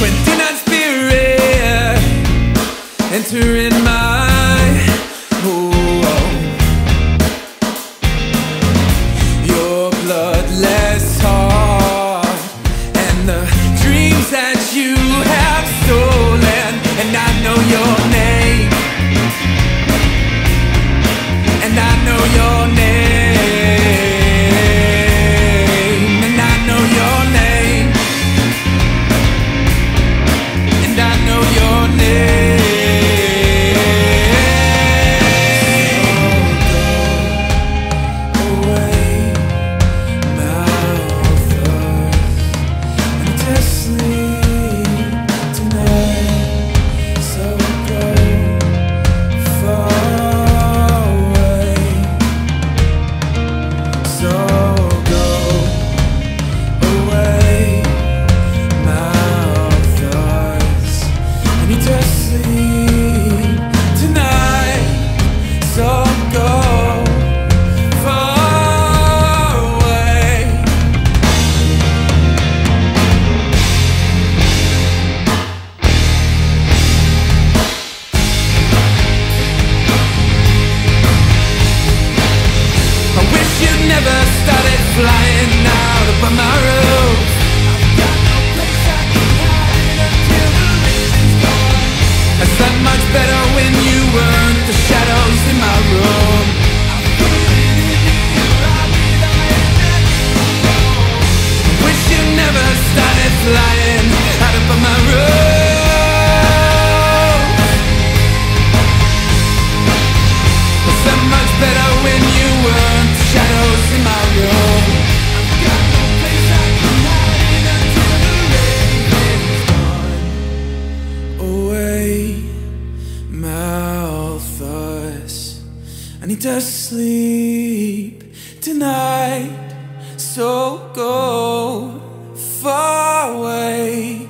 Quentin and Spirit entering. Flying out above my roof. No place I slept much better when you weren't the shadows to sleep tonight, so go far away.